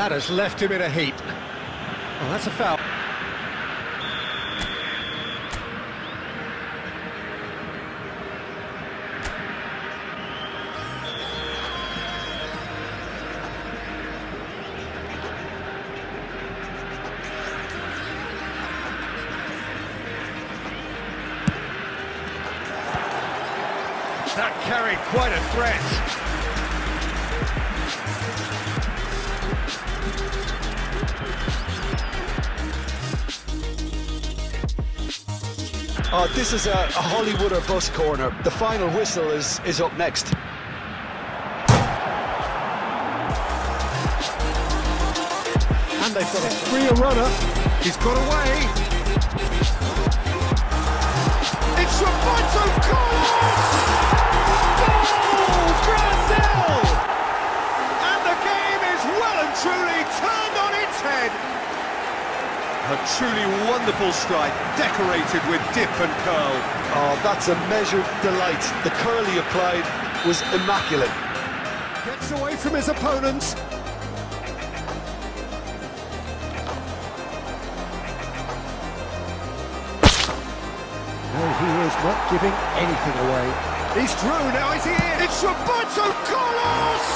That has left him in a heap. Well, that's a foul. That carried quite a threat. Oh, this is a, a Hollywood or bus corner. The final whistle is, is up next. And they've got a freer runner. He's got away. It's Roberto Carlos! Truly wonderful strike, decorated with dip and curl. Oh, that's a measured delight. The curl he applied was immaculate. Gets away from his opponents. No, he is not giving anything away. He's through, now is he in? It's Roberto Carlos!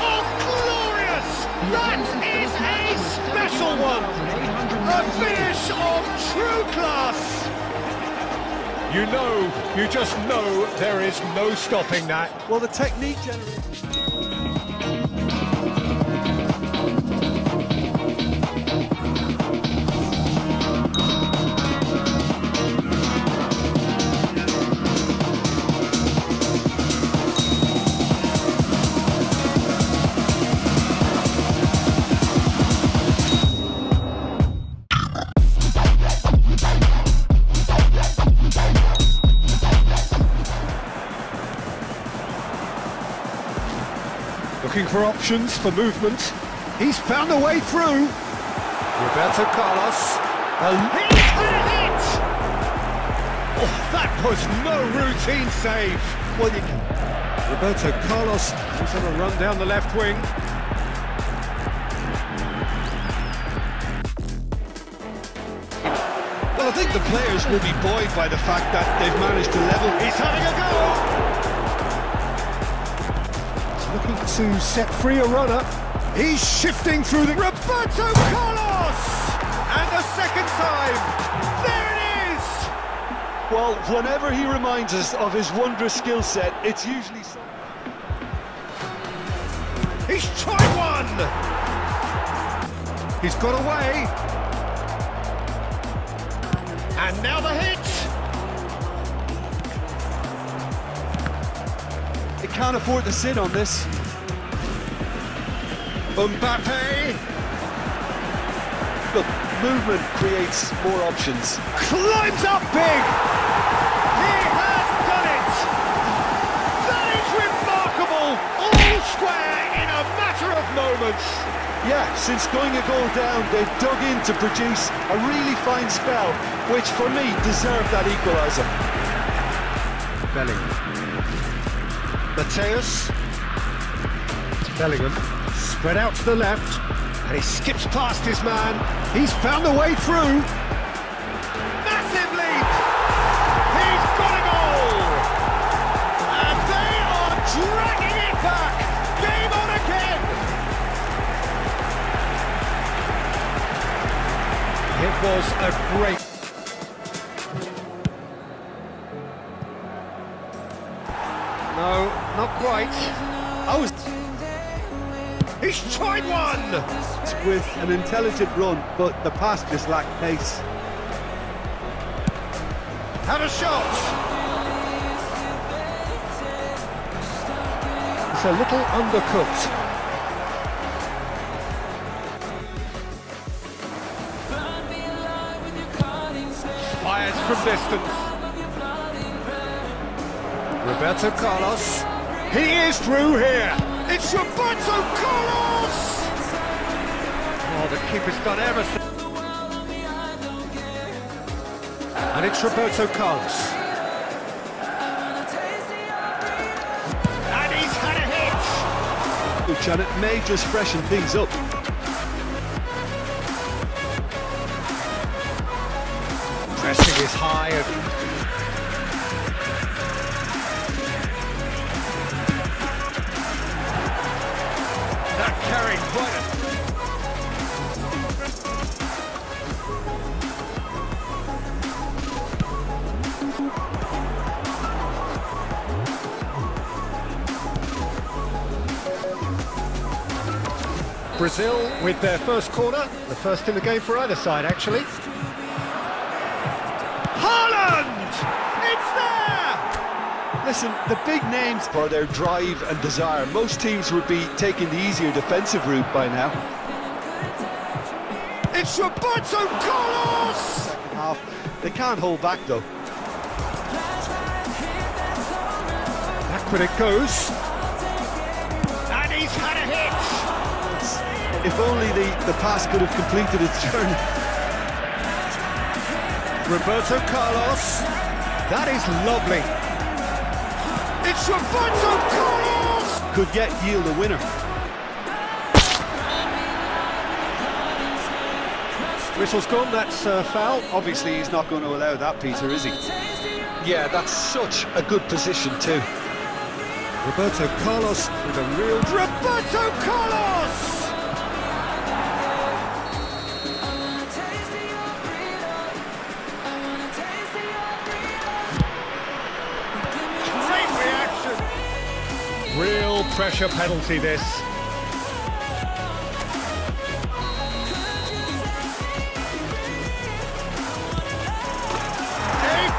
Oh, glorious! That is a special one! A finish of true class! You know, you just know there is no stopping that. Well, the technique generated. For options for movement. He's found a way through. Roberto Carlos. He's had a hit! Oh, that was no routine save. Well, you can... Roberto Carlos is on a run down the left wing. Well, I think the players will be buoyed by the fact that they've managed to level. He's having a go! Looking to set free a runner. He's shifting through the... Roberto Carlos! And a second time! There it is! Well, whenever he reminds us of his wondrous skill set, it's usually. He's tried one! He's got away. And now the hit! Can't afford to sit on this. Mbappe Look, movement creates more options. climbs up big! He has done it! That is remarkable! All square in a matter of moments! Yeah, since going a goal down, they've dug in to produce a really fine spell, which for me deserved that equaliser. Bellingham. Mateus. Bellingham. Spread out to the left. And he skips past his man. He's found a way through. Massive leap! He's got a goal! And they are dragging it back! Game on again! It was a great No, not quite. Was He's tried one! with an intelligent run, but the pass just lacked pace. Had a shot! It's a little undercooked. Fires from distance. Roberto Carlos. He is through here. It's Roberto Carlos! Oh, the keeper's done ever. And it's Roberto Carlos. And he's had a hit! And it may just freshen things up. Pressing is high a... Brazil with their first corner, the first in the game for either side actually. Haaland! It's there! Listen, the big names for their drive and desire. Most teams would be taking the easier defensive route by now. It's Roberto Carlos! Half. They can't hold back though. Back when it goes. And he's had a hit! If only the, the pass could have completed its journey. Roberto Carlos. That is lovely. It's Roberto Carlos! Could yet yield a winner. Whistle's gone, that's uh, foul. Obviously, he's not going to allow that, Peter, is he? Yeah, that's such a good position too. Roberto Carlos with a real... Roberto Carlos! Pressure penalty, this. A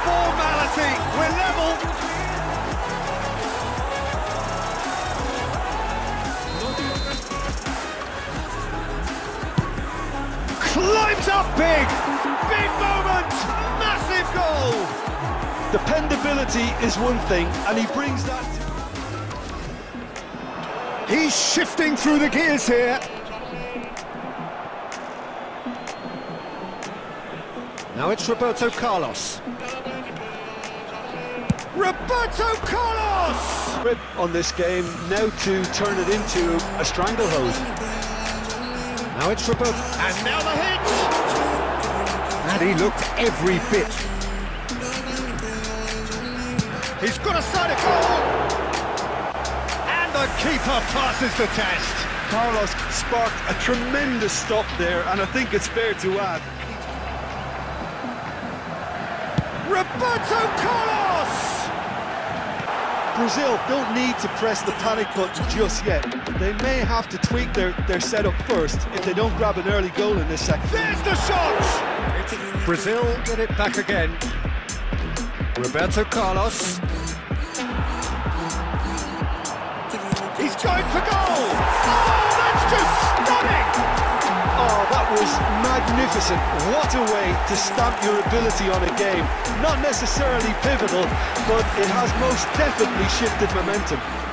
formality. We're level. Climbs up big. Big moment. Massive goal. Dependability is one thing, and he brings that. He's shifting through the gears here. Now it's Roberto Carlos. Roberto Carlos! grip on this game now to turn it into a stranglehold. Now it's Roberto. And now the hit! And he looked every bit. He's got a side of goal! And the keeper passes the test. Carlos sparked a tremendous stop there, and I think it's fair to add. Roberto Carlos! Brazil don't need to press the panic button just yet. They may have to tweak their, their setup first if they don't grab an early goal in this second. There's the shot! Brazil get it back again. Roberto Carlos. Going for goal! Oh, that's just stunning! Oh, that was magnificent. What a way to stamp your ability on a game. Not necessarily pivotal, but it has most definitely shifted momentum.